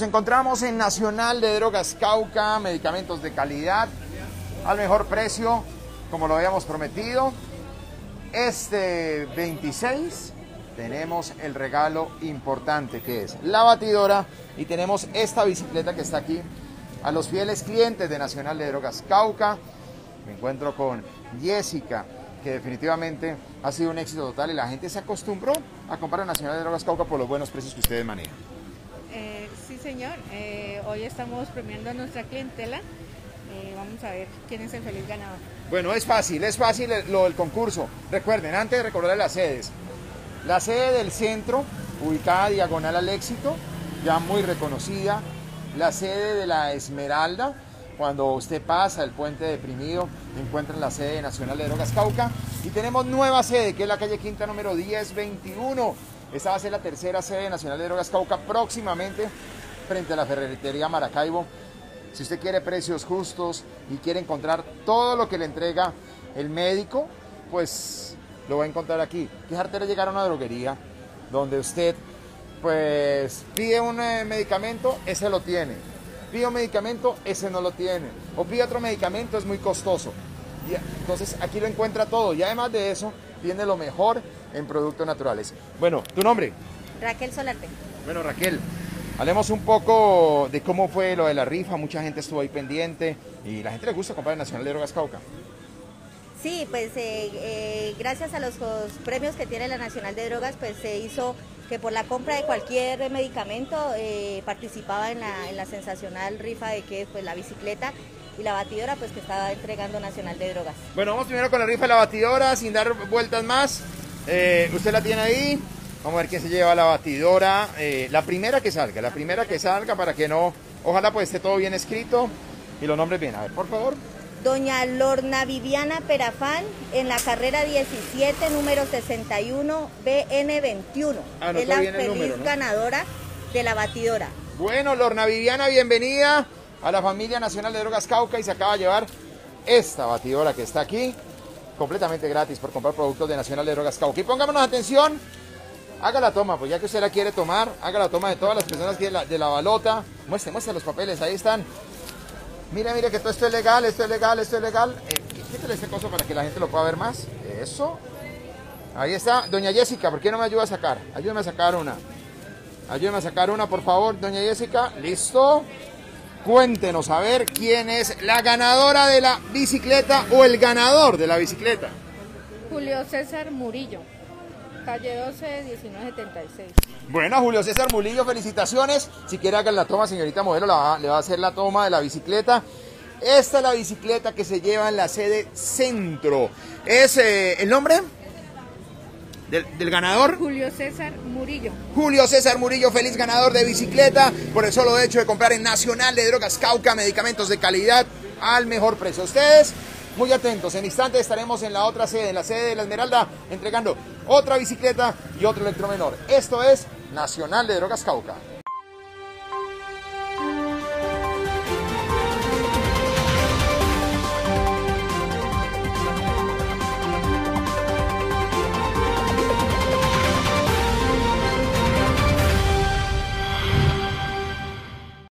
Nos encontramos en Nacional de Drogas Cauca, medicamentos de calidad al mejor precio, como lo habíamos prometido. Este 26 tenemos el regalo importante que es la batidora y tenemos esta bicicleta que está aquí a los fieles clientes de Nacional de Drogas Cauca. Me encuentro con Jessica, que definitivamente ha sido un éxito total y la gente se acostumbró a comprar a Nacional de Drogas Cauca por los buenos precios que ustedes manejan. Eh, sí, señor. Eh, hoy estamos premiando a nuestra clientela. Eh, vamos a ver quién es el feliz ganador. Bueno, es fácil, es fácil lo del concurso. Recuerden, antes de recordar las sedes, la sede del centro, ubicada diagonal al éxito, ya muy reconocida. La sede de la Esmeralda, cuando usted pasa el puente deprimido, encuentra la sede nacional de Drogas Cauca. Y tenemos nueva sede, que es la calle Quinta número 1021. Esta va a ser la tercera sede nacional de Drogas Cauca próximamente frente a la ferretería Maracaibo. Si usted quiere precios justos y quiere encontrar todo lo que le entrega el médico, pues lo va a encontrar aquí. Que es llegar a una droguería donde usted pues pide un eh, medicamento, ese lo tiene. Pide un medicamento, ese no lo tiene. O pide otro medicamento, es muy costoso. Y, entonces aquí lo encuentra todo. Y además de eso, tiene lo mejor en productos naturales. Bueno, ¿tu nombre? Raquel Solarte. Bueno, Raquel, hablemos un poco de cómo fue lo de la rifa. Mucha gente estuvo ahí pendiente y la gente le gusta comprar el Nacional de Drogas Cauca. Sí, pues eh, eh, gracias a los, premios que tiene la Nacional de Drogas, pues se hizo que por la compra de cualquier medicamento eh, participaba en la, en la, sensacional rifa de que pues la bicicleta y la batidora pues que estaba entregando Nacional de Drogas. Bueno, vamos primero con la rifa de la batidora sin dar vueltas más. usted la tiene ahí. Vamos a ver quién se lleva la batidora. la primera que salga, la primera que salga para que no... Ojalá pues esté todo bien escrito y los nombres bien. A ver, por favor doña Lorna Viviana Perafán en la carrera 17, número 61, BN21. Ah, es la feliz ganadora de la batidora. Bueno, Lorna Viviana, bienvenida a la familia nacional de drogas Cauca y se acaba de llevar esta batidora que está aquí, completamente gratis por comprar productos de Nacional de Drogas Cauca. Y pongámonos atención, haga la toma, pues ya que usted la quiere tomar, haga la toma de todas las personas que de la, balota, muestre, muestre los papeles, ahí están. Mire, mire que todo esto es legal, esto es legal, esto es legal. Eh, quítale este coso para que la gente lo pueda ver más. Eso. Ahí está. Doña Jessica, ¿por qué no me ayuda a sacar? Ayúdame a sacar una. Ayúdame a sacar una, por favor, doña Jessica. ¿Listo? Cuéntenos a ver quién es la ganadora de la bicicleta o el ganador de la bicicleta. Julio César Murillo calle 12, 1976. Bueno, Julio César Mulillo, felicitaciones. Si quiere hagan la toma, señorita modelo, le va a hacer la toma de la bicicleta. Esta es la bicicleta que se lleva en la sede centro. ¿Es eh, el nombre? Del, ganador. Julio César Murillo. Julio César Murillo, feliz ganador de bicicleta por el solo hecho de comprar en Nacional de Drogas Cauca medicamentos de calidad al mejor precio. Ustedes muy atentos, en instantes estaremos en la otra sede, en la sede de la Esmeralda, entregando otra bicicleta y otro electromenor. Esto es Nacional de Drogas Cauca.